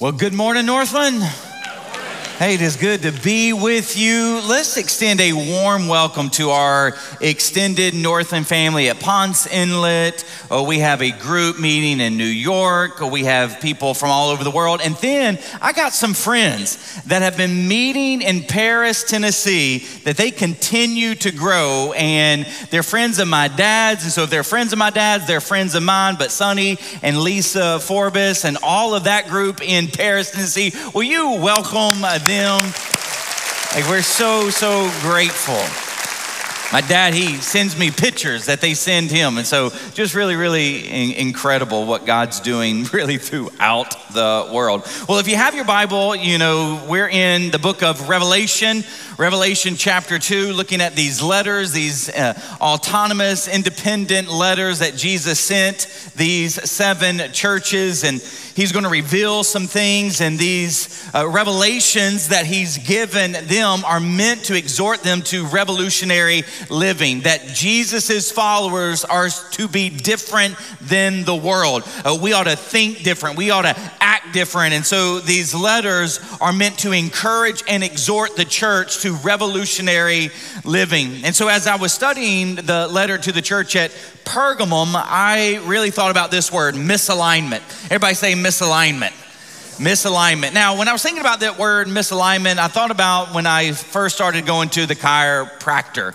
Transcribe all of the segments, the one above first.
Well, good morning, Northland. Hey, it is good to be with you. Let's extend a warm welcome to our extended Northland family at Ponce Inlet. Oh, we have a group meeting in New York. Oh, we have people from all over the world. And then I got some friends that have been meeting in Paris, Tennessee, that they continue to grow. And they're friends of my dad's. And so if they're friends of my dad's, they're friends of mine. But Sonny and Lisa Forbes and all of that group in Paris, Tennessee, will you welcome them. Like, we're so, so grateful. My dad, he sends me pictures that they send him. And so, just really, really in- incredible what God's doing really throughout the world. Well, if you have your Bible, you know, we're in the book of Revelation, Revelation chapter 2, looking at these letters, these uh, autonomous, independent letters that Jesus sent these seven churches. And he's going to reveal some things, and these uh, revelations that he's given them are meant to exhort them to revolutionary living, that Jesus' followers are to be different than the world. Uh, we ought to think different, we ought to act different. And so these letters are meant to encourage and exhort the church to revolutionary living. And so as I was studying the letter to the church at Pergamum, I really thought about this word, misalignment. Everybody say misalignment. Misalignment. Now, when I was thinking about that word misalignment, I thought about when I first started going to the chiropractor.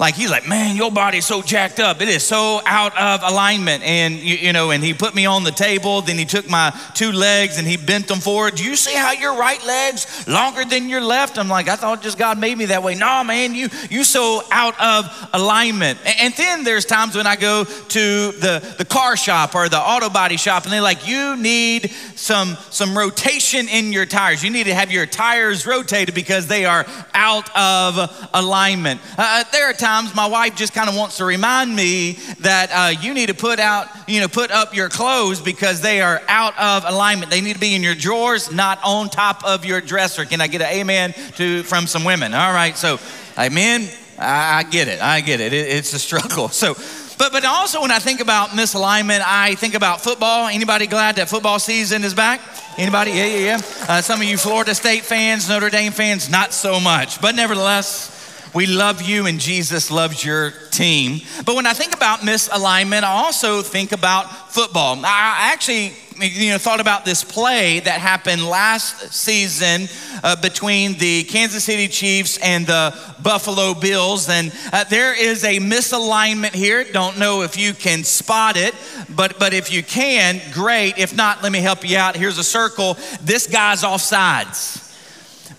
Like he's like, man, your body's so jacked up. It is so out of alignment. And you, you, know, and he put me on the table. Then he took my two legs and he bent them forward. Do you see how your right leg's longer than your left? I'm like, I thought just God made me that way. No, man, you you so out of alignment. And, and then there's times when I go to the the car shop or the auto body shop, and they're like, you need some some rotation in your tires. You need to have your tires rotated because they are out of alignment. Uh, there are times times my wife just kind of wants to remind me that uh, you need to put out, you know, put up your clothes because they are out of alignment. They need to be in your drawers, not on top of your dresser. Can I get an amen to from some women? All right, so amen. I, I get it. I get it. it. It's a struggle. So. But, but also when I think about misalignment, I think about football. Anybody glad that football season is back? Anybody? Yeah, yeah, yeah. Uh, some of you Florida State fans, Notre Dame fans, not so much. But nevertheless, we love you and Jesus loves your team. But when I think about misalignment, I also think about football. I actually you know, thought about this play that happened last season uh, between the Kansas City Chiefs and the Buffalo Bills. And uh, there is a misalignment here. Don't know if you can spot it, but, but if you can, great. If not, let me help you out. Here's a circle. This guy's offsides.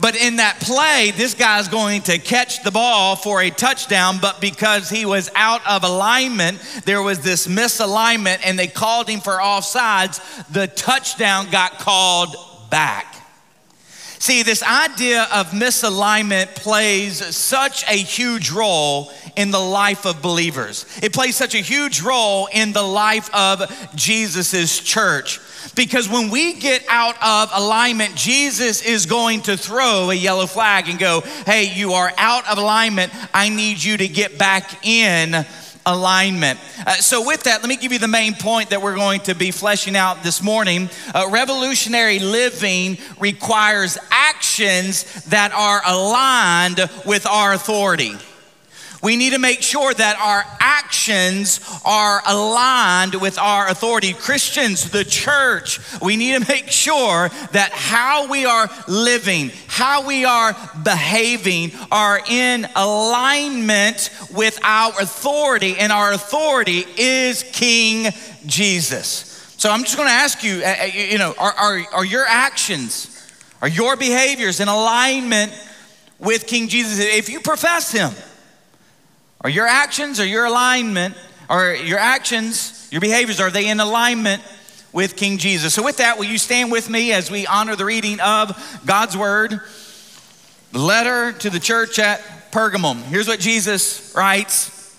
But in that play, this guy's going to catch the ball for a touchdown, but because he was out of alignment, there was this misalignment and they called him for offsides. The touchdown got called back. See, this idea of misalignment plays such a huge role in the life of believers. It plays such a huge role in the life of Jesus's church. Because when we get out of alignment, Jesus is going to throw a yellow flag and go, Hey, you are out of alignment. I need you to get back in alignment. Uh, so, with that, let me give you the main point that we're going to be fleshing out this morning. Uh, revolutionary living requires actions that are aligned with our authority. We need to make sure that our actions are aligned with our authority. Christians, the church, we need to make sure that how we are living, how we are behaving are in alignment with our authority, and our authority is King Jesus. So I'm just going to ask you, uh, uh, you know, are, are, are your actions, are your behaviors in alignment with King Jesus? If you profess Him, are your actions or your alignment, or your actions, your behaviors, are they in alignment with King Jesus? So, with that, will you stand with me as we honor the reading of God's word? The letter to the church at Pergamum. Here's what Jesus writes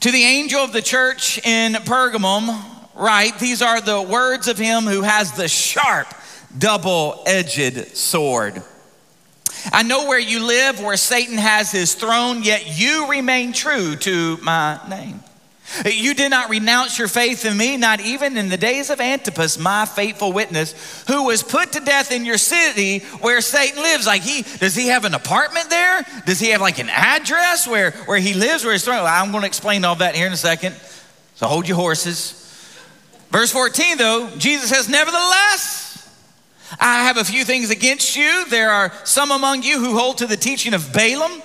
To the angel of the church in Pergamum, write, These are the words of him who has the sharp, double edged sword. I know where you live, where Satan has his throne, yet you remain true to my name. You did not renounce your faith in me, not even in the days of Antipas, my faithful witness, who was put to death in your city where Satan lives. Like he does he have an apartment there? Does he have like an address where, where he lives, where he's thrown? I'm going to explain all that here in a second. So hold your horses. Verse 14, though, Jesus says, Nevertheless, I have a few things against you. There are some among you who hold to the teaching of Balaam,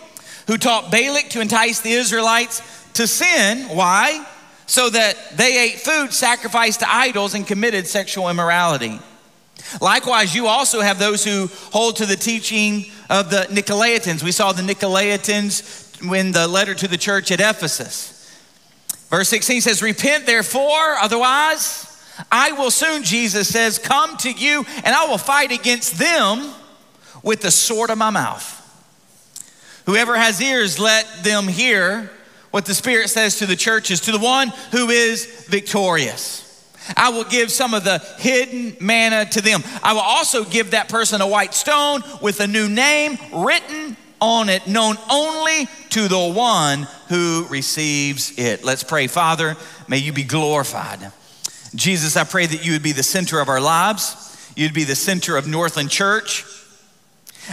who taught Balak to entice the Israelites to sin. Why? So that they ate food sacrificed to idols and committed sexual immorality. Likewise, you also have those who hold to the teaching of the Nicolaitans. We saw the Nicolaitans in the letter to the church at Ephesus. Verse 16 says, Repent therefore, otherwise I will soon, Jesus says, come to you and I will fight against them with the sword of my mouth. Whoever has ears, let them hear what the Spirit says to the churches, to the one who is victorious. I will give some of the hidden manna to them. I will also give that person a white stone with a new name written on it, known only to the one who receives it. Let's pray. Father, may you be glorified. Jesus, I pray that you would be the center of our lives, you'd be the center of Northland Church.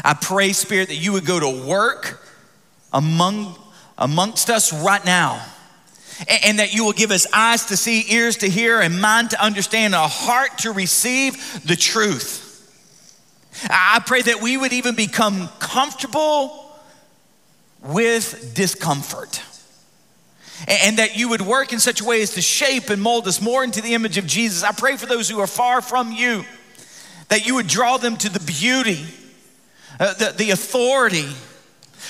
I pray, Spirit, that you would go to work among amongst us right now. And that you will give us eyes to see, ears to hear, and mind to understand, a heart to receive the truth. I pray that we would even become comfortable with discomfort. And that you would work in such a way as to shape and mold us more into the image of Jesus. I pray for those who are far from you, that you would draw them to the beauty, uh, the, the authority,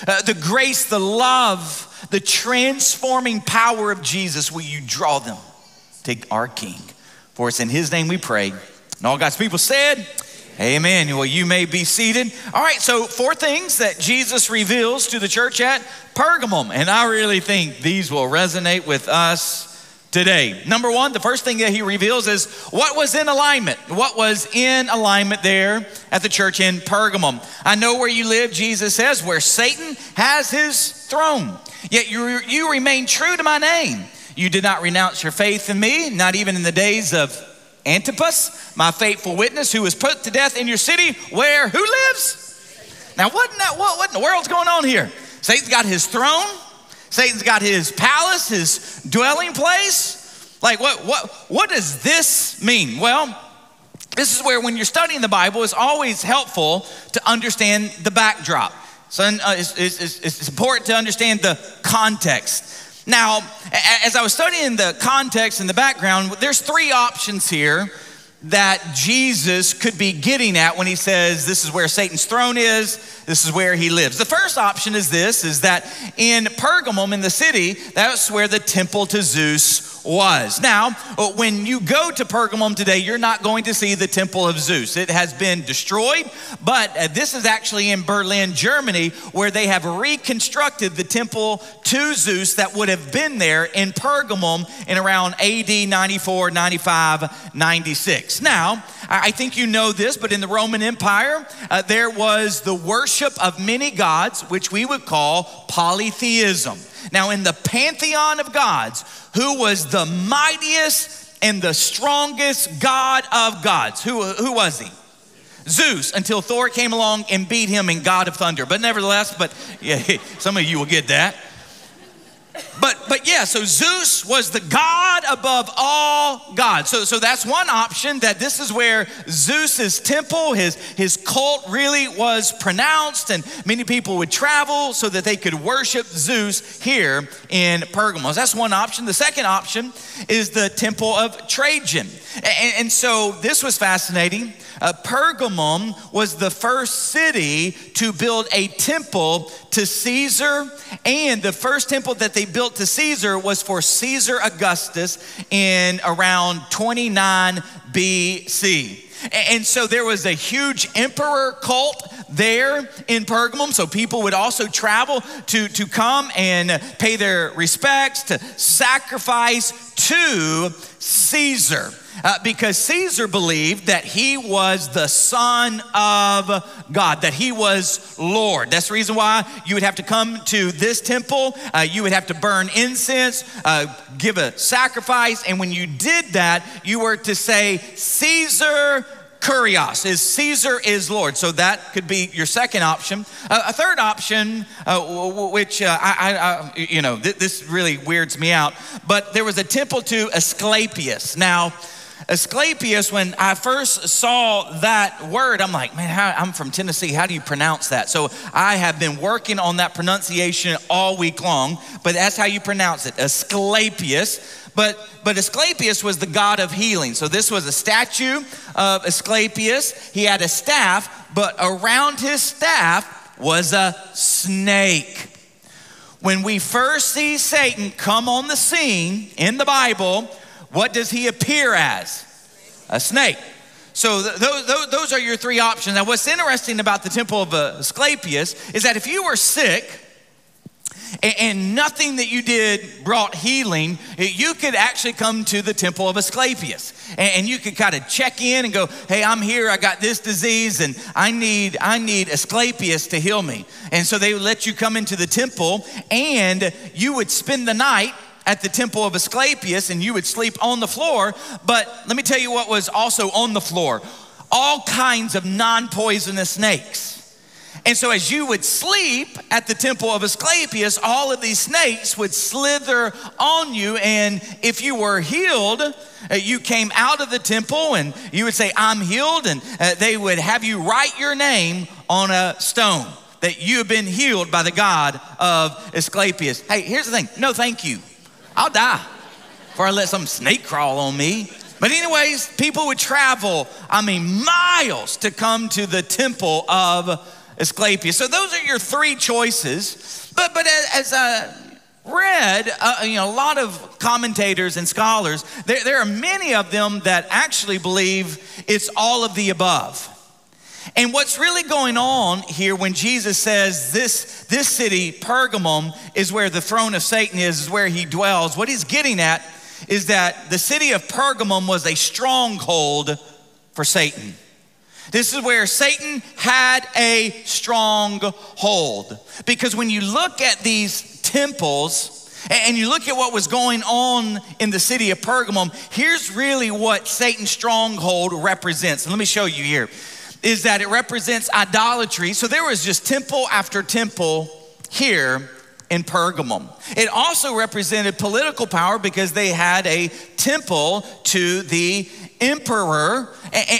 uh, the grace, the love, the transforming power of Jesus, will you draw them to our King? For it's in His name we pray. And all God's people said, Amen. Well, you may be seated. All right, so four things that Jesus reveals to the church at Pergamum. And I really think these will resonate with us today. Number one, the first thing that he reveals is what was in alignment. What was in alignment there at the church in Pergamum. I know where you live, Jesus says, where Satan has his throne. Yet you, you remain true to my name. You did not renounce your faith in me, not even in the days of Antipas, my faithful witness, who was put to death in your city, where who lives? Now, what in, that, what, what in the world's going on here? Satan's got his throne. Satan's got his palace, his dwelling place. Like, what, what, what does this mean? Well, this is where, when you're studying the Bible, it's always helpful to understand the backdrop. So uh, it's, it's, it's important to understand the context. Now, as I was studying the context and the background, there's three options here that Jesus could be getting at when he says this is where Satan's throne is, this is where he lives. The first option is this is that in Pergamum in the city, that's where the temple to Zeus was. Now, uh, when you go to Pergamum today, you're not going to see the temple of Zeus. It has been destroyed, but uh, this is actually in Berlin, Germany, where they have reconstructed the temple to Zeus that would have been there in Pergamum in around AD 94, 95, 96. Now, I think you know this, but in the Roman Empire, uh, there was the worship of many gods, which we would call polytheism. Now, in the pantheon of gods, who was the mightiest and the strongest God of gods? Who, who was he? Zeus, until Thor came along and beat him in God of Thunder. But nevertheless, but yeah, some of you will get that. But but yeah, so Zeus was the god above all gods. So so that's one option that this is where Zeus's temple, his his cult really was pronounced and many people would travel so that they could worship Zeus here in Pergamos. That's one option. The second option is the temple of Trajan. And, and so this was fascinating uh, Pergamum was the first city to build a temple to Caesar, and the first temple that they built to Caesar was for Caesar Augustus in around 29 BC. And so there was a huge emperor cult there in Pergamum. So people would also travel to, to come and pay their respects, to sacrifice to Caesar. Uh, because Caesar believed that he was the Son of God, that he was Lord. That's the reason why you would have to come to this temple. Uh, you would have to burn incense, uh, give a sacrifice, and when you did that, you were to say, Caesar kurios is Caesar is Lord. So that could be your second option. Uh, a third option, uh, which uh, I, I, you know, th- this really weirds me out, but there was a temple to Asclepius. Now, Asclepius, when I first saw that word, I'm like, man, how, I'm from Tennessee. How do you pronounce that? So I have been working on that pronunciation all week long, but that's how you pronounce it Asclepius. But, but Asclepius was the god of healing. So this was a statue of Asclepius. He had a staff, but around his staff was a snake. When we first see Satan come on the scene in the Bible, what does he appear as? A snake. So th- those, those are your three options. Now, what's interesting about the temple of Asclepius is that if you were sick, and, nothing that you did brought healing, you could actually come to the temple of Asclepius and, you could kind of check in and go, hey, I'm here, I got this disease, and I need, I need Asclepius to heal me. And so they would let you come into the temple and you would spend the night at the temple of Asclepius and you would sleep on the floor. But let me tell you what was also on the floor all kinds of non poisonous snakes. And so, as you would sleep at the temple of Asclepius, all of these snakes would slither on you. And if you were healed, uh, you came out of the temple and you would say, I'm healed. And uh, they would have you write your name on a stone that you have been healed by the God of Asclepius. Hey, here's the thing no, thank you. I'll die before I let some snake crawl on me. But, anyways, people would travel, I mean, miles to come to the temple of Asclepius. So those are your three choices. But, but as I read, uh, you know, a lot of commentators and scholars, there, there are many of them that actually believe it's all of the above. And what's really going on here when Jesus says this, this city, Pergamum, is where the throne of Satan is, is where he dwells, what he's getting at is that the city of Pergamum was a stronghold for Satan. This is where Satan had a strong hold. Because when you look at these temples, and you look at what was going on in the city of Pergamum, here's really what Satan's stronghold represents. Let me show you here is that it represents idolatry. So there was just temple after temple here in Pergamum. It also represented political power because they had a temple to the emperor.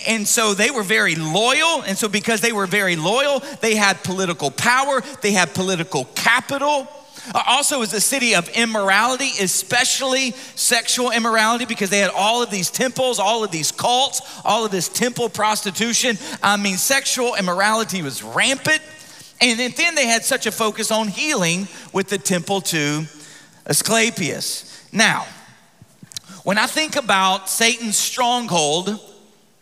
And, so they were very loyal. And so, because they were very loyal, they had political power, they had political capital. Uh, also, was a city of immorality, especially sexual immorality, because they had all of these temples, all of these cults, all of this temple prostitution. I mean, sexual immorality was rampant. And then they had such a focus on healing with the temple to Asclepius. Now, when I think about Satan's stronghold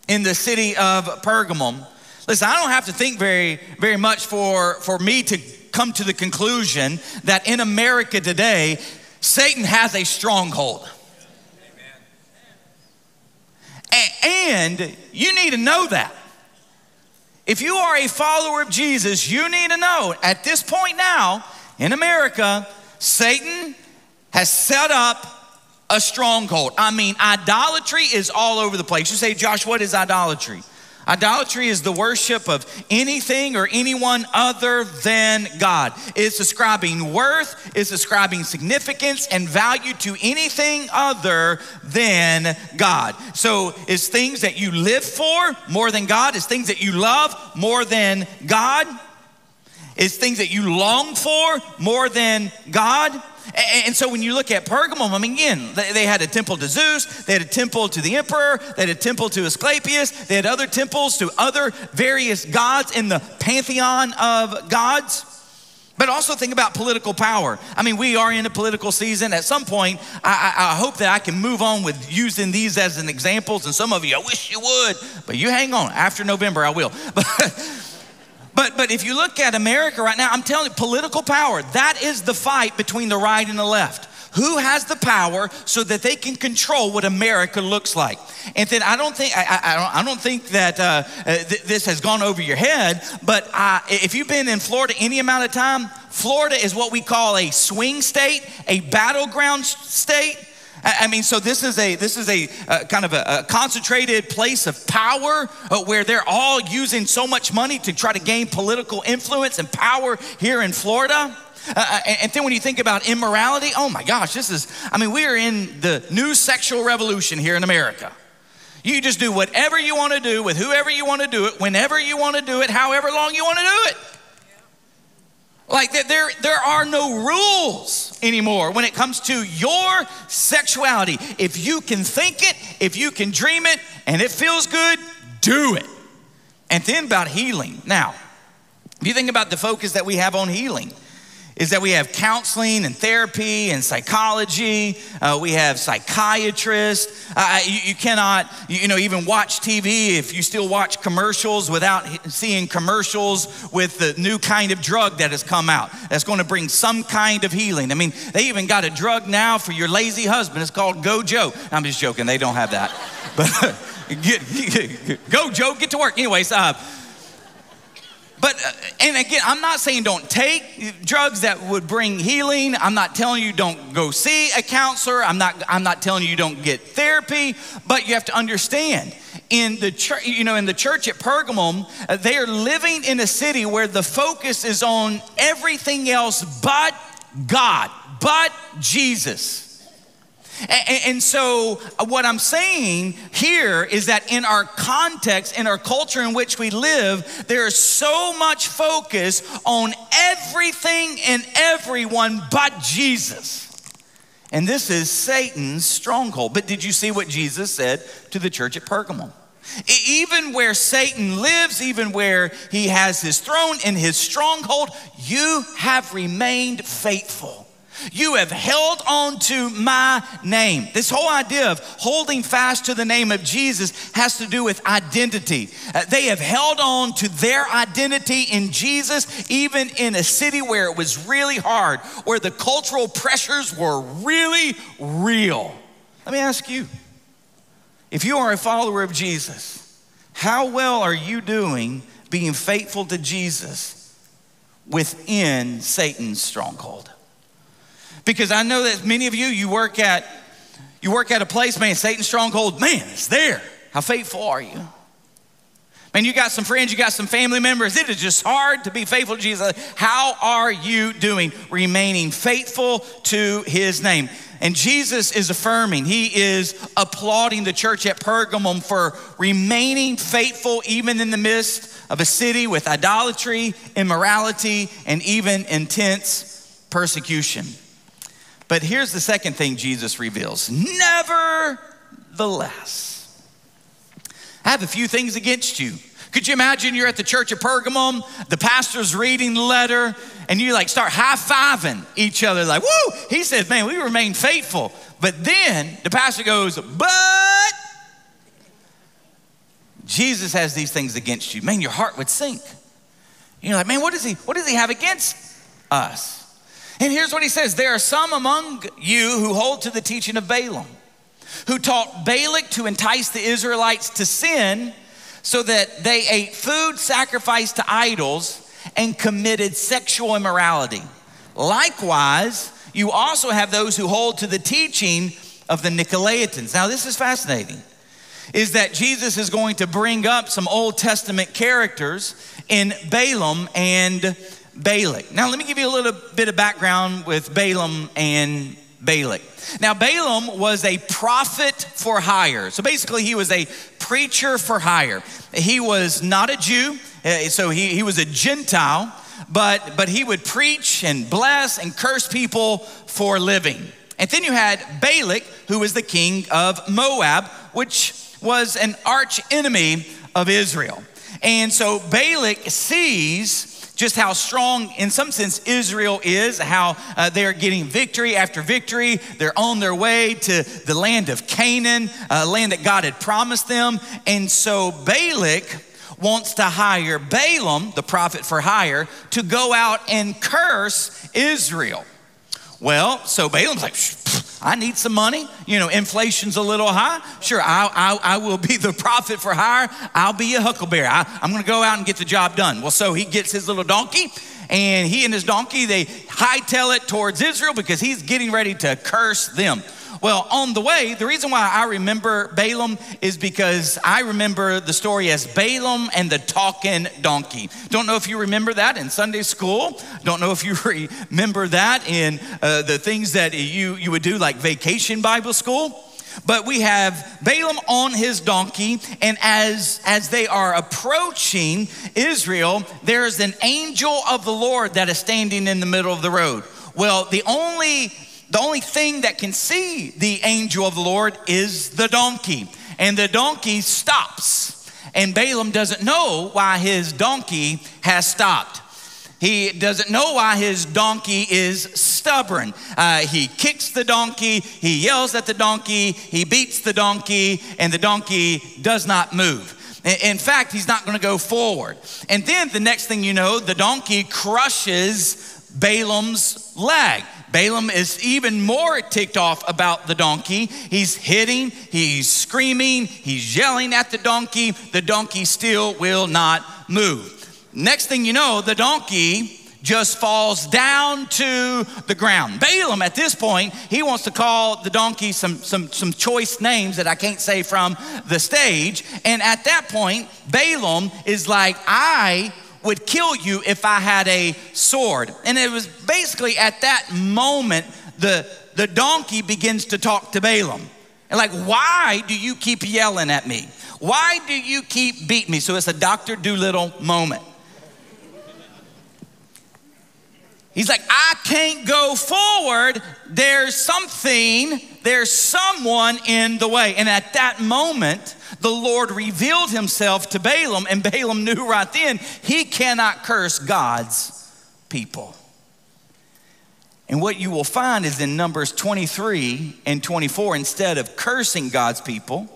in the city of Pergamum, listen, I don't have to think very, very much for, for me to come to the conclusion that in America today, Satan has a stronghold. And you need to know that. If you are a follower of Jesus, you need to know at this point now in America, Satan has set up a stronghold. I mean, idolatry is all over the place. You say, Josh, what is idolatry? Idolatry is the worship of anything or anyone other than God. It's ascribing worth, it's ascribing significance and value to anything other than God. So it's things that you live for more than God, it's things that you love more than God, it's things that you long for more than God. And so when you look at Pergamum, I mean, again, they had a temple to Zeus, they had a temple to the emperor, they had a temple to Asclepius, they had other temples to other various gods in the pantheon of gods. But also think about political power. I mean, we are in a political season. At some point, I, I, I, hope that I can move on with using these as an examples. And some of you, I wish you would, but you hang on. After November, I will. But, But, but if you look at America right now, I'm telling you, political power, that is the fight between the right and the left. Who has the power so that they can control what America looks like? And then I don't think I, I, don't, I don't think that uh, uh, th- this has gone over your head. But if you've been in Florida any amount of time, Florida is what we call a swing state, a battleground state. I mean, so this is a this is a uh, kind of a, a, concentrated place of power uh, where they're all using so much money to try to gain political influence and power here in Florida. Uh, uh and then when you think about immorality, oh my gosh, this is I mean, we are in the new sexual revolution here in America. You just do whatever you want to do with whoever you want to do it, whenever you want to do it, however long you want to do it. Like there, there are no rules anymore when it comes to your sexuality. If you can think it, if you can dream it, and it feels good, do it. And then about healing. Now, if you think about the focus that we have on healing, is that we have counseling and therapy and psychology. Uh, we have psychiatrists. Uh, you, you, cannot, you know, even watch TV if you still watch commercials without seeing commercials with the new kind of drug that has come out that's going to bring some kind of healing. I mean, they even got a drug now for your lazy husband. It's called Gojo. I'm just joking. They don't have that. But get, get, go, Joe, get to work. Anyways, uh, but, uh, and again, I'm not saying don't take drugs that would bring healing. I'm not telling you don't go see a counselor. I'm not, I'm not telling you don't get therapy, but you have to understand in the church, you know, in the church at Pergamum, uh, they are living in a city where the focus is on everything else but God, but Jesus. And, and, so, uh, what I'm saying here is that in our context, in our culture in which we live, there is so much focus on everything and everyone but Jesus. And this is Satan's stronghold. But did you see what Jesus said to the church at Pergamum? Even where Satan lives, even where he has his throne and his stronghold, you have remained faithful. You have held on to my name. This whole idea of holding fast to the name of Jesus has to do with identity. Uh, they have held on to their identity in Jesus, even in a city where it was really hard, where the cultural pressures were really real. Let me ask you if you are a follower of Jesus, how well are you doing being faithful to Jesus within Satan's stronghold? Because I know that many of you, you work at you work at a place, man, Satan's stronghold, man, it's there. How faithful are you? Man, you got some friends, you got some family members. It is just hard to be faithful to Jesus. How are you doing? Remaining faithful to his name. And Jesus is affirming, he is applauding the church at Pergamum for remaining faithful even in the midst of a city with idolatry, immorality, and even intense persecution. But here's the second thing Jesus reveals Nevertheless, I have a few things against you. Could you imagine you're at the church of Pergamum, the pastor's reading the letter, and you like start high fiving each other, like, woo! He says, man, we remain faithful. But then the pastor goes, but Jesus has these things against you. Man, your heart would sink. You're like, man, what does he, what does he have against us? And here's what he says There are some among you who hold to the teaching of Balaam, who taught Balak to entice the Israelites to sin so that they ate food sacrificed to idols and committed sexual immorality. Likewise, you also have those who hold to the teaching of the Nicolaitans. Now, this is fascinating. Is that Jesus is going to bring up some Old Testament characters in Balaam and Balak. Now, let me give you a little bit of background with Balaam and Balak. Now, Balaam was a prophet for hire. So basically, he was a preacher for hire. He was not a Jew, eh, so he, he was a Gentile, but, but he would preach and bless and curse people for a living. And then you had Balak, who was the king of Moab, which was an arch enemy of Israel. And so Balak sees just how strong, in some sense, Israel is, how uh, they're getting victory after victory. They're on their way to the land of Canaan, a land that God had promised them. And so Balak wants to hire Balaam, the prophet for hire, to go out and curse Israel. Well, so Balaam's like, I need some money. You know, inflation's a little high. Sure, I, I, I will be the prophet for hire. I'll be a huckleberry. I, I'm going to go out and get the job done. Well, so he gets his little donkey, and he and his donkey, they hightail it towards Israel because he's getting ready to curse them. Well, on the way, the reason why I remember Balaam is because I remember the story as Balaam and the talking donkey. Don't know if you remember that in Sunday school. Don't know if you remember that in uh, the things that you, you would do like vacation Bible school. But we have Balaam on his donkey, and as, as they are approaching Israel, there's an angel of the Lord that is standing in the middle of the road. Well, the only the only thing that can see the angel of the Lord is the donkey. And the donkey stops. And Balaam doesn't know why his donkey has stopped. He doesn't know why his donkey is stubborn. Uh, he kicks the donkey, he yells at the donkey, he beats the donkey, and the donkey does not move. In fact, he's not going to go forward. And then the next thing you know, the donkey crushes Balaam's leg. Balaam is even more ticked off about the donkey. He's hitting, he's screaming, he's yelling at the donkey. The donkey still will not move. Next thing you know, the donkey just falls down to the ground. Balaam, at this point, he wants to call the donkey some, some, some choice names that I can't say from the stage. And at that point, Balaam is like, I would kill you if I had a sword. And it was basically at that moment the, the donkey begins to talk to Balaam. And like, why do you keep yelling at me? Why do you keep beating me? So it's a Dr. Dolittle moment. He's like, I can't go forward. There's something, there's someone in the way. And at that moment, the Lord revealed himself to Balaam, and Balaam knew right then he cannot curse God's people. And what you will find is in Numbers 23 and 24, instead of cursing God's people,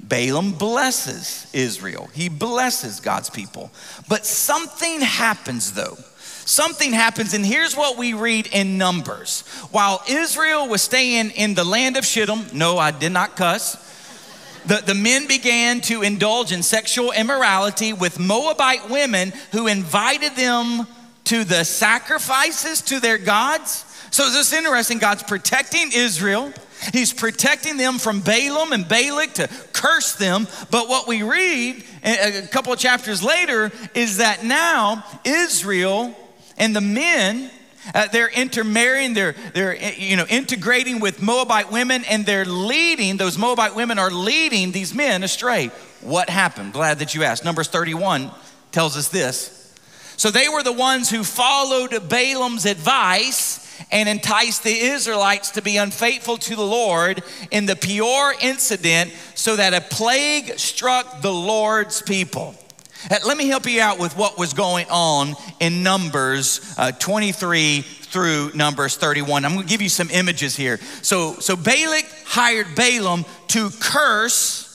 Balaam blesses Israel. He blesses God's people. But something happens though. Something happens, and here's what we read in Numbers. While Israel was staying in the land of Shittim, no, I did not cuss the, the men began to indulge in sexual immorality with Moabite women who invited them to the sacrifices to their gods. So this is interesting? God's protecting Israel. He's protecting them from Balaam and Balak to curse them. But what we read a couple of chapters later is that now Israel and the men uh, they're intermarrying, they're, they're you know, integrating with Moabite women, and they're leading, those Moabite women are leading these men astray. What happened? Glad that you asked. Numbers 31 tells us this. So they were the ones who followed Balaam's advice and enticed the Israelites to be unfaithful to the Lord in the Peor incident so that a plague struck the Lord's people. Uh, let me help you out with what was going on in Numbers uh, 23 through Numbers 31. I'm going to give you some images here. So, so Balak hired Balaam to curse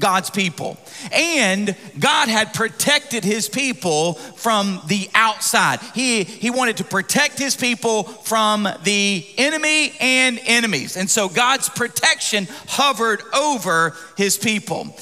God's people. And God had protected his people from the outside. He, he wanted to protect his people from the enemy and enemies. And so God's protection hovered over his people.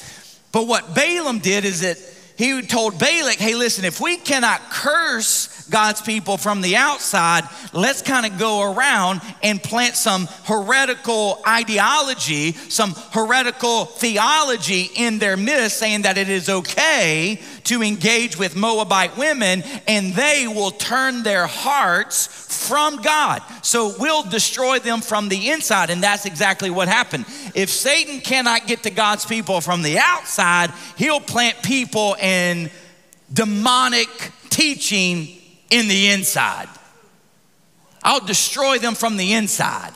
But what Balaam did is that he told Balak, hey, listen, if we cannot curse God's people from the outside, let's kind of go around and plant some heretical ideology, some heretical theology in their midst, saying that it is okay to engage with Moabite women and they will turn their hearts from God. So we'll destroy them from the inside. And that's exactly what happened. If Satan cannot get to God's people from the outside, he'll plant people in demonic teaching in the inside. I'll destroy them from the inside.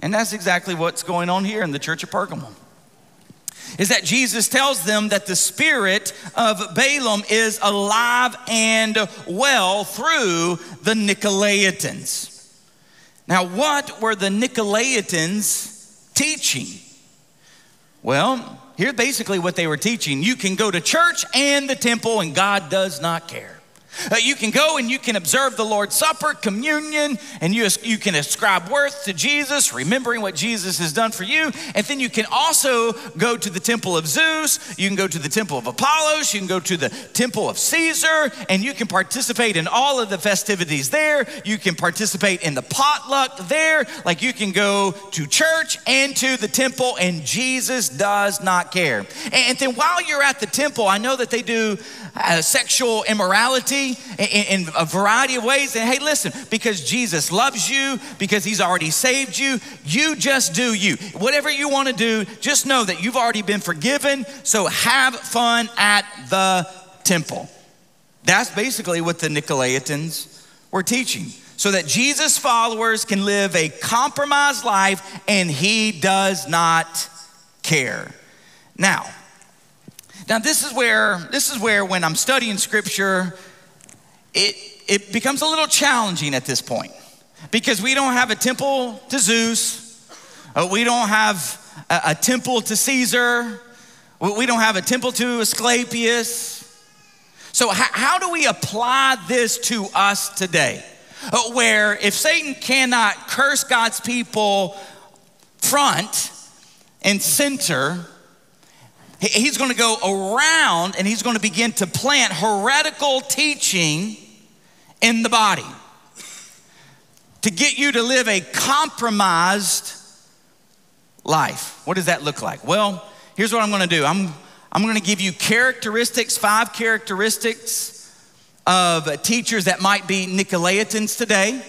And that's exactly what's going on here in the church of Pergamum. Is that Jesus tells them that the spirit of Balaam is alive and well through the Nicolaitans. Now, what were the Nicolaitans teaching? Well, here's basically what they were teaching you can go to church and the temple, and God does not care. Uh, you can go and you can observe the Lord's Supper, communion, and you, you can ascribe worth to Jesus, remembering what Jesus has done for you. And then you can also go to the temple of Zeus, you can go to the temple of Apollos, you can go to the temple of Caesar, and you can participate in all of the festivities there. You can participate in the potluck there. Like you can go to church and to the temple, and Jesus does not care. And then while you're at the temple, I know that they do uh, sexual immorality in, in a variety of ways. And hey, listen, because Jesus loves you, because he's already saved you, you just do you. Whatever you want to do, just know that you've already been forgiven. So have fun at the temple. That's basically what the Nicolaitans were teaching. So that Jesus' followers can live a compromised life and he does not care. Now, now this is where this is where when I'm studying scripture, it, it becomes a little challenging at this point because we don't have a temple to Zeus, uh, we don't have a, a temple to Caesar, we don't have a temple to Asclepius. So, how, how do we apply this to us today? Uh, where if Satan cannot curse God's people front and center, he's going to go around and he's going to begin to plant heretical teaching in the body to get you to live a compromised life. What does that look like? Well, here's what I'm going to do I'm, I'm going to give you characteristics, five characteristics of teachers that might be Nicolaitans today.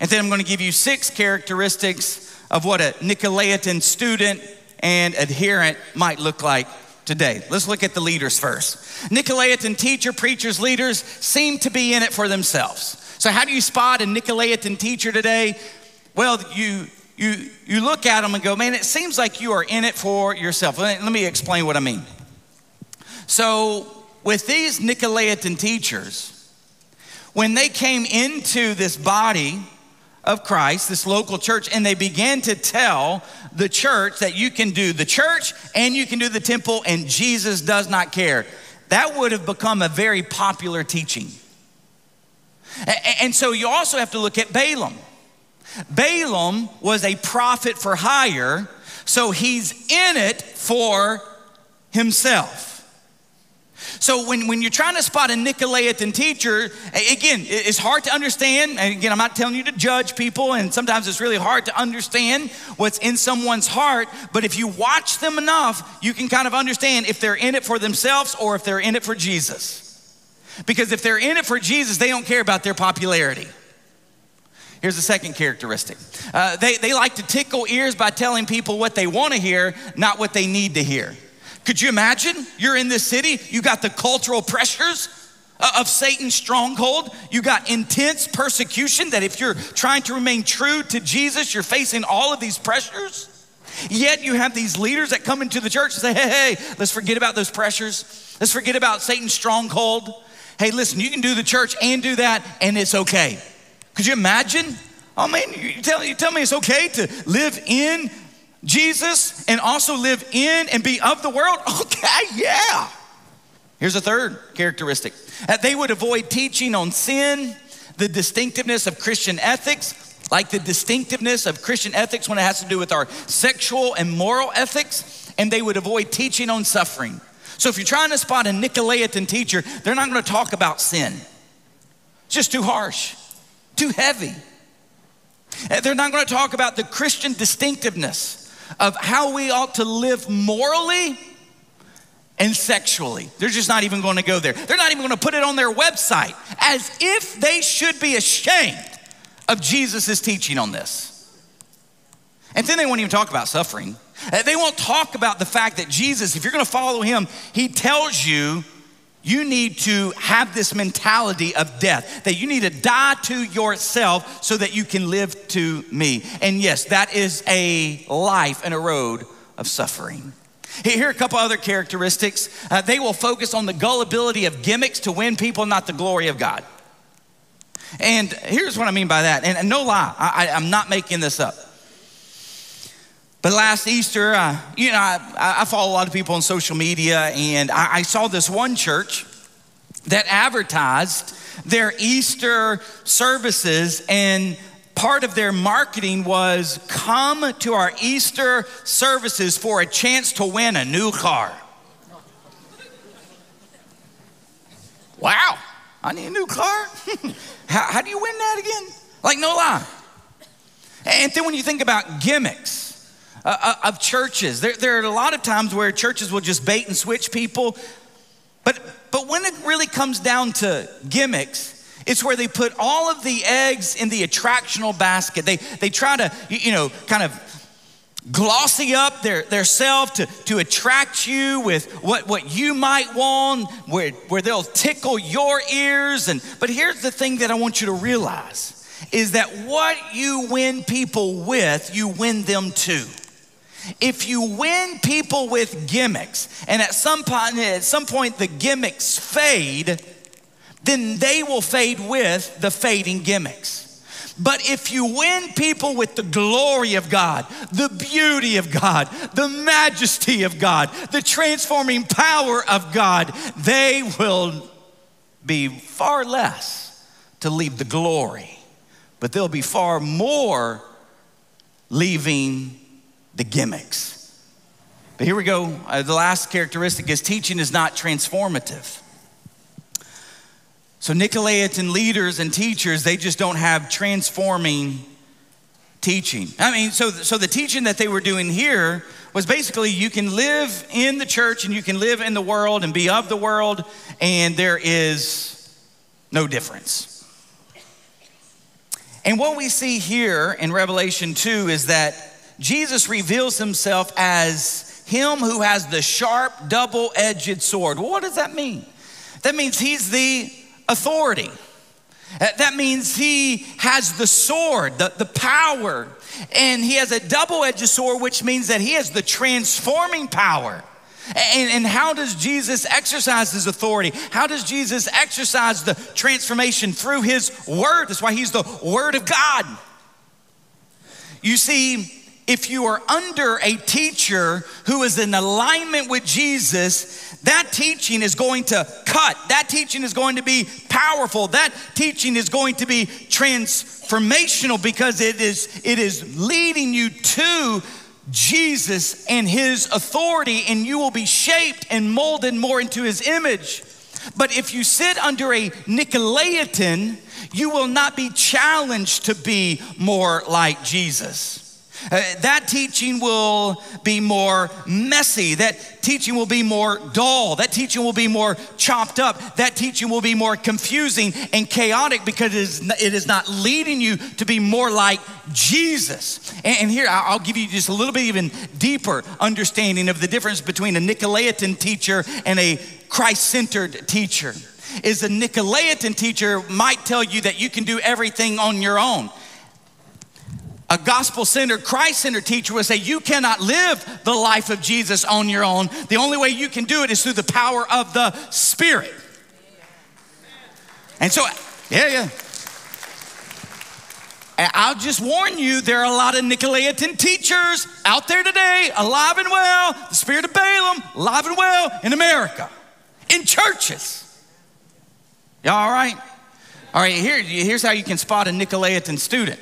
And then I'm going to give you six characteristics of what a Nicolaitan student and adherent might look like today. Let's look at the leaders first. Nicolaitan teacher, preachers, leaders seem to be in it for themselves. So, how do you spot a Nicolaitan teacher today? Well, you you you look at them and go, man, it seems like you are in it for yourself. Let me, explain what I mean. So, with these Nicolaitan teachers, when they came into this body of Christ, this local church, and they began to tell the church that you can do the church and you can do the temple, and Jesus does not care. That would have become a very popular teaching. And so you also have to look at Balaam. Balaam was a prophet for hire, so he's in it for himself. So when, when you're trying to spot a Nicolaitan teacher, again, it's hard to understand. And again, I'm not telling you to judge people, and sometimes it's really hard to understand what's in someone's heart. But if you watch them enough, you can kind of understand if they're in it for themselves or if they're in it for Jesus. Because if they're in it for Jesus, they don't care about their popularity. Here's the second characteristic uh, they, they like to tickle ears by telling people what they want to hear, not what they need to hear. Could you imagine? You're in this city, you got the cultural pressures of Satan's stronghold. You got intense persecution that if you're trying to remain true to Jesus, you're facing all of these pressures. Yet you have these leaders that come into the church and say, hey, hey, let's forget about those pressures. Let's forget about Satan's stronghold. Hey, listen, you can do the church and do that, and it's okay. Could you imagine? Oh man, you tell, you tell me it's okay to live in Jesus and also live in and be of the world? Okay, yeah. Here's a third characteristic that they would avoid teaching on sin, the distinctiveness of Christian ethics, like the distinctiveness of Christian ethics when it has to do with our sexual and moral ethics, and they would avoid teaching on suffering. So if you're trying to spot a Nicolaitan teacher, they're not going to talk about sin. It's just too harsh, too heavy. They're not going to talk about the Christian distinctiveness of how we ought to live morally and sexually. They're just not even going to go there. They're not even going to put it on their website as if they should be ashamed of Jesus' teaching on this. And then they won't even talk about suffering. Uh, they won't talk about the fact that Jesus, if you're going to follow him, he tells you you need to have this mentality of death, that you need to die to yourself so that you can live to me. And yes, that is a life and a road of suffering. Here are a couple other characteristics. Uh, they will focus on the gullibility of gimmicks to win people, not the glory of God. And here's what I mean by that. And, and no lie, I, I'm not making this up. But last Easter, uh, you know, I, I, follow a lot of people on social media, and I, I saw this one church that advertised their Easter services, and part of their marketing was come to our Easter services for a chance to win a new car. Wow, I need a new car? how, how do you win that again? Like, no lie. And then when you think about gimmicks, uh, uh, of churches. There, there are a lot of times where churches will just bait and switch people. But, but when it really comes down to gimmicks, it's where they put all of the eggs in the attractional basket. They, they try to, you know, kind of glossy up their, their self to, to attract you with what, what you might want, where, where they'll tickle your ears. And, but here's the thing that I want you to realize is that what you win people with, you win them to. If you win people with gimmicks, and at some point, at some point the gimmicks fade, then they will fade with the fading gimmicks. But if you win people with the glory of God, the beauty of God, the majesty of God, the transforming power of God, they will be far less to leave the glory, but they'll be far more leaving the gimmicks. But here we go. Uh, the last characteristic is teaching is not transformative. So, Nicolaitan leaders and teachers, they just don't have transforming teaching. I mean, so, so the teaching that they were doing here was basically you can live in the church and you can live in the world and be of the world, and there is no difference. And what we see here in Revelation 2 is that Jesus reveals himself as him who has the sharp, double edged sword. Well, what does that mean? That means he's the authority. Uh, that means he has the sword, the, the power, and he has a double edged sword, which means that he has the transforming power. And, and, how does Jesus exercise his authority? How does Jesus exercise the transformation through his word? That's why he's the word of God. You see, if you are under a teacher who is in alignment with Jesus, that teaching is going to cut. That teaching is going to be powerful. That teaching is going to be transformational because it is, it is leading you to Jesus and his authority, and you will be shaped and molded more into his image. But if you sit under a Nicolaitan, you will not be challenged to be more like Jesus. Uh, that teaching will be more messy. That teaching will be more dull. That teaching will be more chopped up. That teaching will be more confusing and chaotic because it is, it is not leading you to be more like Jesus. And, and here, I'll give you just a little bit even deeper understanding of the difference between a Nicolaitan teacher and a Christ centered teacher. Is a Nicolaitan teacher might tell you that you can do everything on your own a gospel centered, Christ centered teacher would say, You cannot live the life of Jesus on your own. The only way you can do it is through the power of the Spirit. And so, yeah, yeah. And I'll just warn you, there are a lot of Nicolaitan teachers out there today, alive and well, the spirit of Balaam, alive and well in America, in churches. Y'all all right? All right, here, here's how you can spot a Nicolaitan student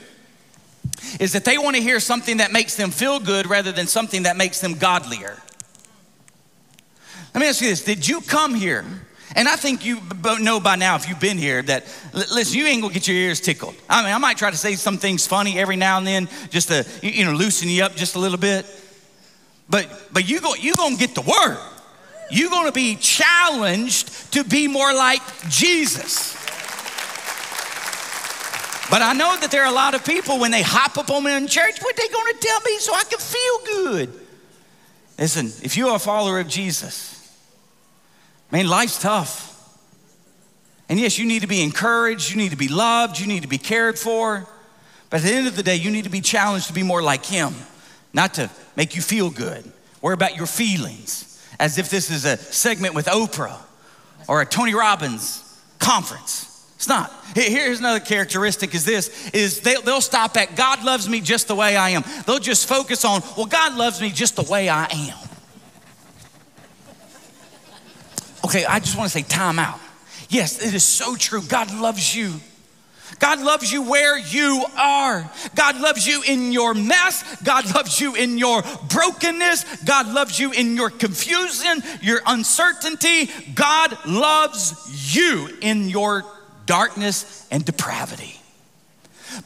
is that they want to hear something that makes them feel good rather than something that makes them godlier. Let me ask you this Did you come here? And I think you know by now, if you've been here, that listen, you ain't gonna get your ears tickled. I mean, I might try to say some things funny every now and then, just to you know loosen you up just a little bit. But but you go you gonna get the word. You're gonna be challenged to be more like Jesus. But I know that there are a lot of people when they hop up on me in church, what they gonna tell me so I can feel good? Listen, if you're a follower of Jesus, man, life's tough. And yes, you need to be encouraged, you need to be loved, you need to be cared for. But at the end of the day, you need to be challenged to be more like Him, not to make you feel good. Worry about your feelings, as if this is a segment with Oprah or a Tony Robbins conference. It's not. Here's another characteristic is this is they, they'll stop at God loves me just the way I am. They'll just focus on, well, God loves me just the way I am. Okay, I just want to say time out. Yes, it is so true. God loves you. God loves you where you are. God loves you in your mess. God loves you in your brokenness. God loves you in your confusion, your uncertainty. God loves you in your darkness and depravity.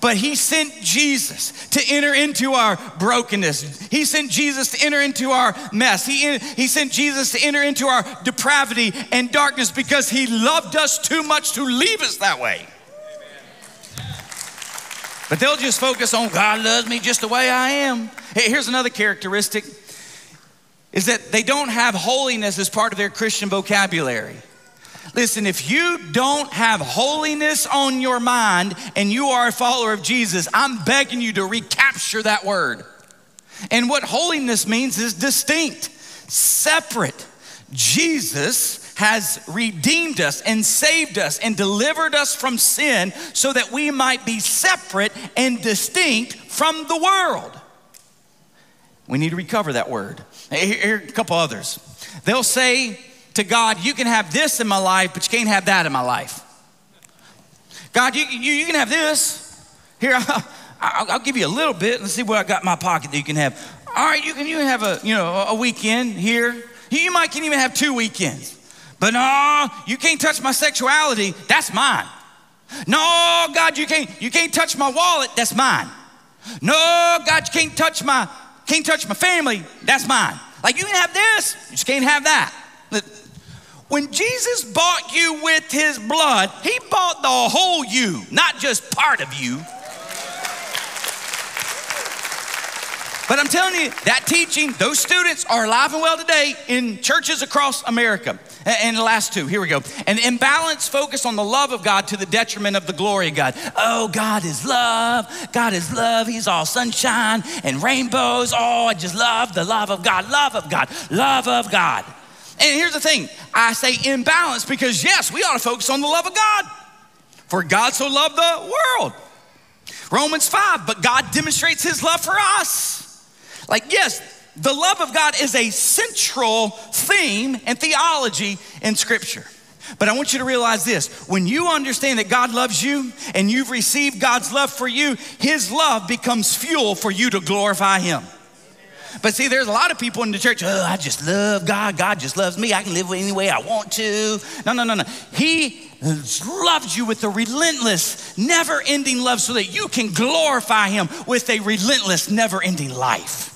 But he sent Jesus to enter into our brokenness. He sent Jesus to enter into our mess. He, he sent Jesus to enter into our depravity and darkness because he loved us too much to leave us that way. But they'll just focus on God loves me just the way I am. Hey, here's another characteristic is that they don't have holiness as part of their Christian vocabulary. Listen, if you don't have holiness on your mind and you are a follower of Jesus, I'm begging you to recapture that word. And what holiness means is distinct, separate. Jesus has redeemed us and saved us and delivered us from sin so that we might be separate and distinct from the world. We need to recover that word. Here, here a couple others. They'll say, to God, you can have this in my life, but you can't have that in my life. God, you, you, you can have this. Here, I'll, I'll, give you a little bit and see what I got in my pocket that you can have. All right, you can, you can have a, you know, a weekend here. You might can even have two weekends. But no, you can't touch my sexuality. That's mine. No, God, you can't, you can't touch my wallet. That's mine. No, God, you can't touch my, can't touch my family. That's mine. Like you can have this, you just can't have that. When Jesus bought you with his blood, he bought the whole you, not just part of you. But I'm telling you, that teaching, those students are alive and well today in churches across America. And the last two, here we go. An imbalance focus on the love of God to the detriment of the glory of God. Oh, God is love. God is love. He's all sunshine and rainbows. Oh, I just love the love of God, love of God, love of God. And here's the thing I say imbalance because, yes, we ought to focus on the love of God. For God so loved the world. Romans 5, but God demonstrates his love for us. Like, yes, the love of God is a central theme and theology in Scripture. But I want you to realize this when you understand that God loves you and you've received God's love for you, His love becomes fuel for you to glorify Him. But see, there's a lot of people in the church, oh, I just love God. God just loves me. I can live any way I want to. No, no, no, no. He loves you with a relentless, never ending love so that you can glorify Him with a relentless, never ending life.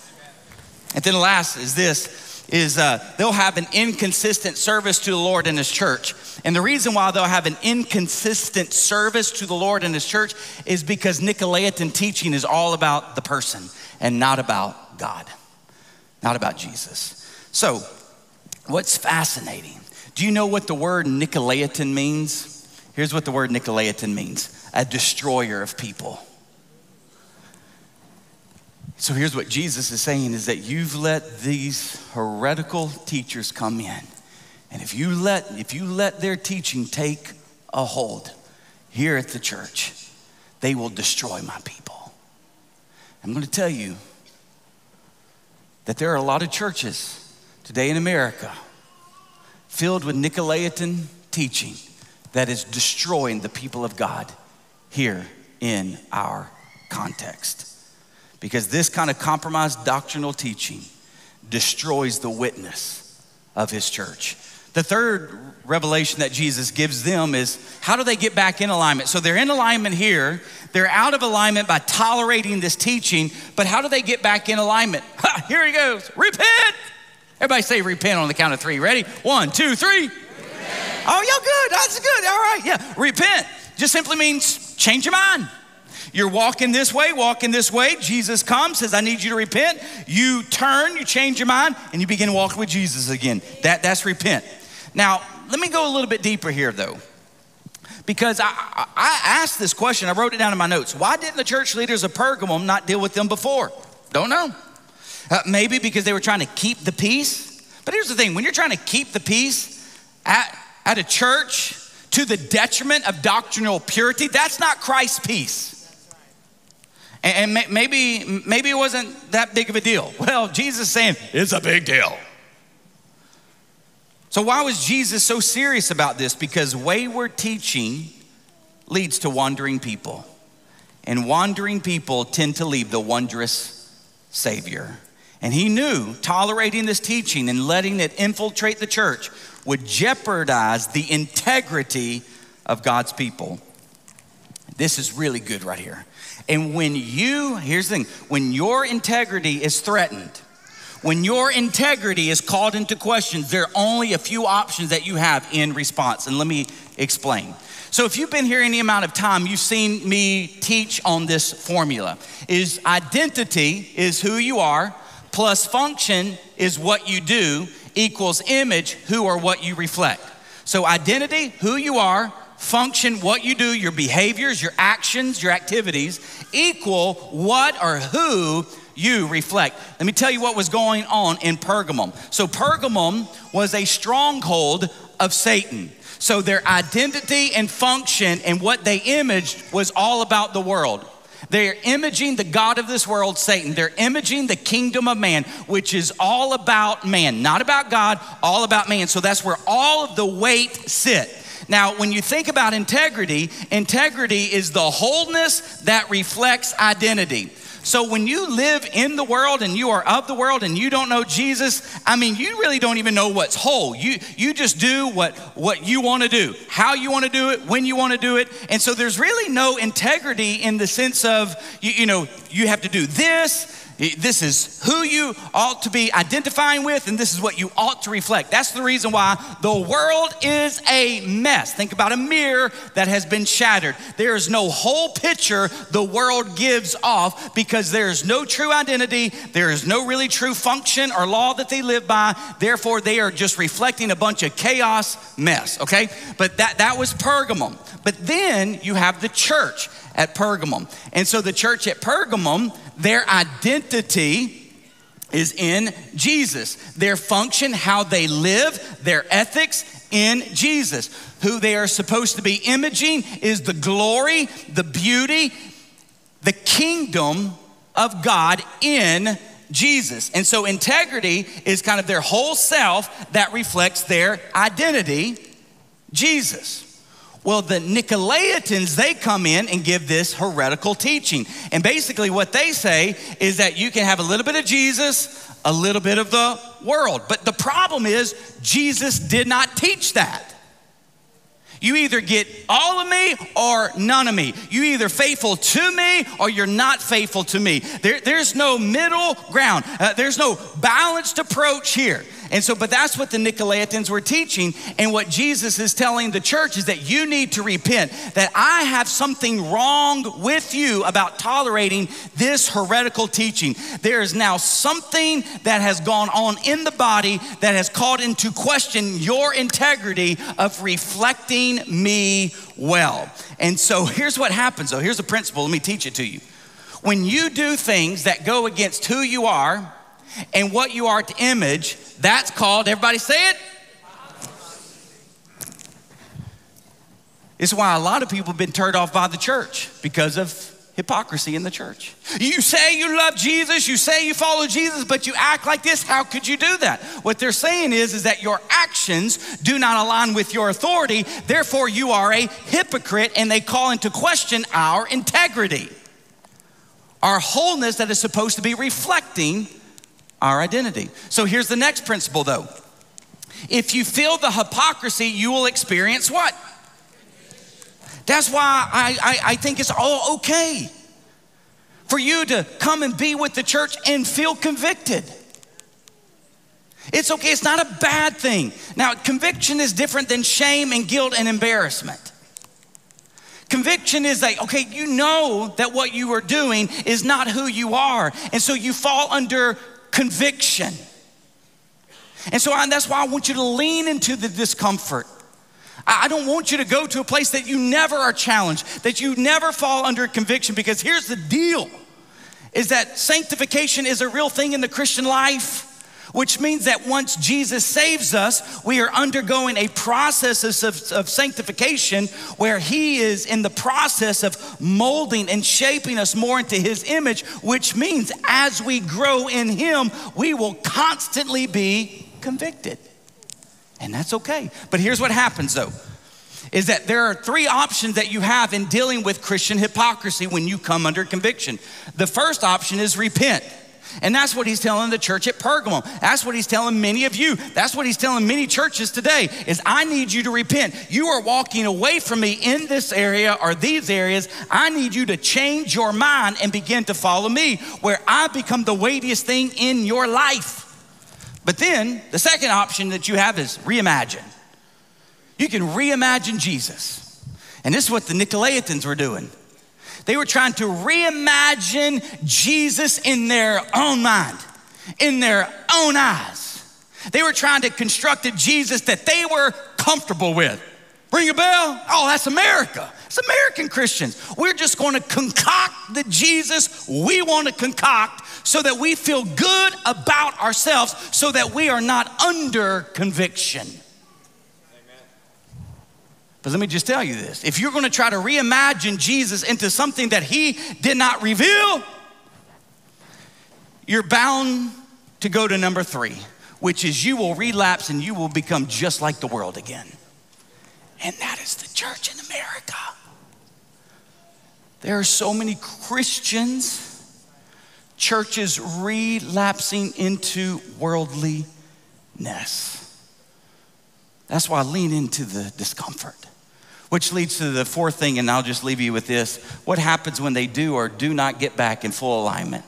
And then the last is this is uh, they'll have an inconsistent service to the Lord in His church. And the reason why they'll have an inconsistent service to the Lord in His church is because Nicolaitan teaching is all about the person and not about God not about Jesus. So, what's fascinating? Do you know what the word Nicolaitan means? Here's what the word Nicolaitan means a destroyer of people. So here's what Jesus is saying is that you've let these heretical teachers come in. And if you let if you let their teaching take a hold here at the church, they will destroy my people. I'm going to tell you that there are a lot of churches today in America filled with Nicolaitan teaching that is destroying the people of God here in our context. Because this kind of compromised doctrinal teaching destroys the witness of his church. The third revelation that Jesus gives them is how do they get back in alignment? So they're in alignment here. They're out of alignment by tolerating this teaching, but how do they get back in alignment? Ha, here he goes. Repent. Everybody say repent on the count of three. Ready? One, two, three. Repent. Oh, y'all good. That's good. All right. Yeah. Repent just simply means change your mind. You're walking this way, walking this way. Jesus comes, says, I need you to repent. You turn, you change your mind, and you begin walking with Jesus again. That, that's repent. Now, let me go a little bit deeper here, though, because I, I, asked this question. I wrote it down in my notes. Why didn't the church leaders of Pergamum not deal with them before? Don't know. Uh, maybe because they were trying to keep the peace. But here's the thing when you're trying to keep the peace at, at a church to the detriment of doctrinal purity, that's not Christ's peace. And maybe, maybe it wasn't that big of a deal. Well, Jesus is saying it's a big deal. So, why was Jesus so serious about this? Because wayward teaching leads to wandering people, and wandering people tend to leave the wondrous Savior. And he knew tolerating this teaching and letting it infiltrate the church would jeopardize the integrity of God's people. This is really good right here. And when you, here's the thing, when your integrity is threatened, when your integrity is called into question, there are only a few options that you have in response. And let me explain. So if you've been here any amount of time, you've seen me teach on this formula. Is identity is who you are, plus function is what you do, equals image, who or what you reflect. So identity, who you are, function, what you do, your behaviors, your actions, your activities, equal what or who you reflect. Let me tell you what was going on in Pergamum. So, Pergamum was a stronghold of Satan. So, their identity and function and what they imaged was all about the world. They're imaging the God of this world, Satan. They're imaging the kingdom of man, which is all about man, not about God, all about man. So that's where all of the weight sit. Now, when you think about integrity, integrity is the wholeness that reflects identity. So when you live in the world and you are of the world and you don't know Jesus, I mean, you really don't even know what's whole. You you just do what what you want to do, how you want to do it, when you want to do it. And so there's really no integrity in the sense of you, you know, you have to do this this is who you ought to be identifying with, and this is what you ought to reflect. That's the reason why the world is a mess. Think about a mirror that has been shattered. There is no whole picture the world gives off because there is no true identity, there is no really true function or law that they live by. Therefore, they are just reflecting a bunch of chaos mess, okay? But that, that was Pergamum. But then you have the church at Pergamum. And so the church at Pergamum, their identity is in Jesus. Their function, how they live, their ethics in Jesus. Who they are supposed to be imaging is the glory, the beauty, the kingdom of God in Jesus. And so integrity is kind of their whole self that reflects their identity, Jesus. Well, the Nicolaitans, they come in and give this heretical teaching. And basically, what they say is that you can have a little bit of Jesus, a little bit of the world. But the problem is, Jesus did not teach that. You either get all of me or none of me. You either faithful to me or you're not faithful to me. There, there's no middle ground. Uh, there's no balanced approach here. And so, but that's what the Nicolaitans were teaching. And what Jesus is telling the church is that you need to repent, that I have something wrong with you about tolerating this heretical teaching. There is now something that has gone on in the body that has called into question your integrity of reflecting me well. And so here's what happens though. Here's a principle. Let me teach it to you. When you do things that go against who you are, and what you are to image, that's called, everybody say it? It's why a lot of people have been turned off by the church because of hypocrisy in the church. You say you love Jesus, you say you follow Jesus, but you act like this. How could you do that? What they're saying is, is that your actions do not align with your authority. Therefore, you are a hypocrite, and they call into question our integrity, our wholeness that is supposed to be reflecting our identity. So here's the next principle though. If you feel the hypocrisy, you will experience what? That's why I, I, I, think it's all okay for you to come and be with the church and feel convicted. It's okay, it's not a bad thing. Now, conviction is different than shame and guilt and embarrassment. Conviction is like, okay, you know that what you are doing is not who you are. And so you fall under conviction. And so I, that's why I want you to lean into the discomfort. I, don't want you to go to a place that you never are challenged, that you never fall under conviction, because here's the deal is that sanctification is a real thing in the Christian life. Which means that once Jesus saves us, we are undergoing a process of, of, sanctification where He is in the process of molding and shaping us more into His image, which means as we grow in Him, we will constantly be convicted. And that's okay. But here's what happens though is that there are three options that you have in dealing with Christian hypocrisy when you come under conviction. The first option is repent. And that's what he's telling the church at Pergamum. That's what he's telling many of you. That's what he's telling many churches today is I need you to repent. You are walking away from me in this area or these areas. I need you to change your mind and begin to follow me where I become the weightiest thing in your life. But then the second option that you have is reimagine. You can reimagine Jesus. And this is what the Nicolaitans were doing. They were trying to reimagine Jesus in their own mind, in their own eyes. They were trying to construct a Jesus that they were comfortable with. Ring a bell? Oh, that's America. It's American Christians. We're just going to concoct the Jesus we want to concoct so that we feel good about ourselves, so that we are not under conviction. But let me just tell you this if you're going to try to reimagine Jesus into something that he did not reveal, you're bound to go to number three, which is you will relapse and you will become just like the world again. And that is the church in America. There are so many Christians, churches relapsing into worldliness. That's why I lean into the discomfort. Which leads to the fourth thing, and I'll just leave you with this. What happens when they do or do not get back in full alignment?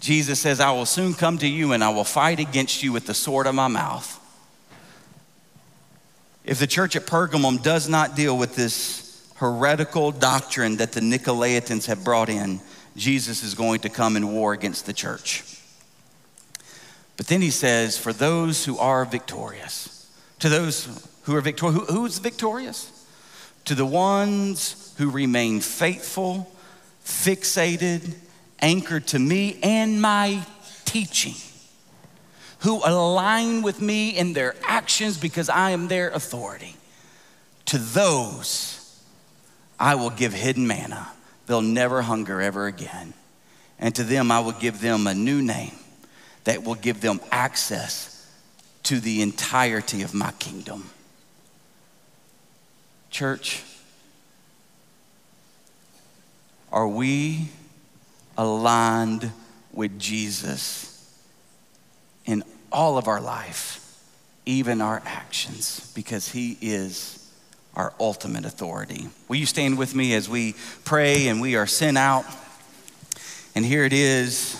Jesus says, I will soon come to you and I will fight against you with the sword of my mouth. If the church at Pergamum does not deal with this heretical doctrine that the Nicolaitans have brought in, Jesus is going to come in war against the church. But then he says, For those who are victorious, to those who are victorious, who, who's victorious? To the ones who remain faithful, fixated, anchored to me and my teaching, who align with me in their actions because I am their authority. To those, I will give hidden manna. They'll never hunger ever again. And to them, I will give them a new name that will give them access to the entirety of my kingdom. Church, are we aligned with Jesus in all of our life, even our actions, because He is our ultimate authority. Will you stand with me as we pray and we are sent out? And here it is.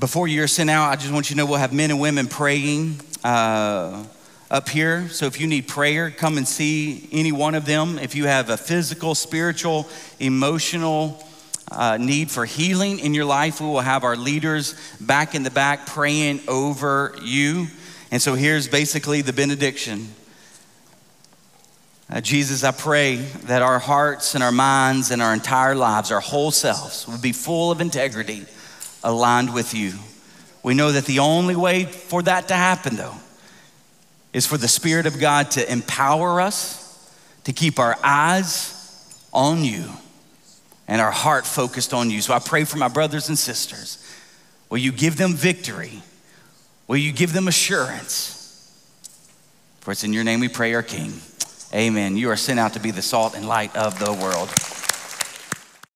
Before you're sent out, I just want you to know we'll have men and women praying. Uh, up here. So if you need prayer, come and see any one of them. If you have a physical, spiritual, emotional uh, need for healing in your life, we will have our leaders back in the back praying over you. And so here's basically the benediction. Uh, Jesus, I pray that our hearts and our minds and our entire lives, our whole selves, would be full of integrity, aligned with you. We know that the only way for that to happen, though, is for the Spirit of God to empower us to keep our eyes on you and our heart focused on you. So I pray for my brothers and sisters. Will you give them victory? Will you give them assurance? For it's in your name we pray, our King. Amen. You are sent out to be the salt and light of the world.